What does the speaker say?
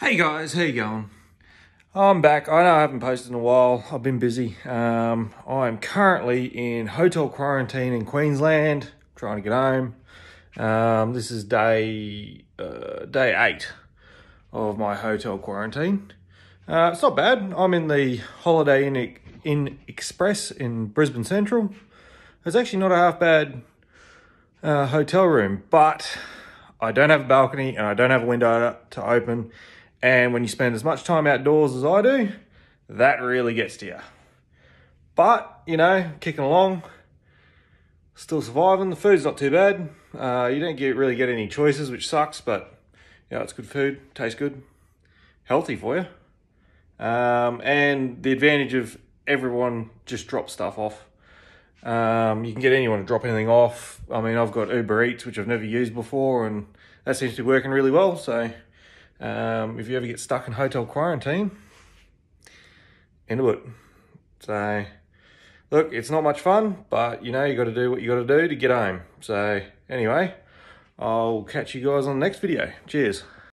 Hey guys, how you going? I'm back. I know I haven't posted in a while. I've been busy. Um, I'm currently in hotel quarantine in Queensland, trying to get home. Um, this is day uh, day eight of my hotel quarantine. Uh, it's not bad. I'm in the Holiday Inn, Inn Express in Brisbane Central. It's actually not a half bad uh, hotel room, but I don't have a balcony and I don't have a window to open and when you spend as much time outdoors as I do, that really gets to you. But, you know, kicking along, still surviving. The food's not too bad. Uh, you don't get really get any choices, which sucks, but, yeah, it's good food, tastes good, healthy for you. Um, and the advantage of everyone just drop stuff off. Um, you can get anyone to drop anything off. I mean, I've got Uber Eats, which I've never used before, and that seems to be working really well. So um, if you ever get stuck in hotel quarantine, into it. So, look, it's not much fun, but you know, you got to do what you got to do to get home. So, anyway, I'll catch you guys on the next video. Cheers.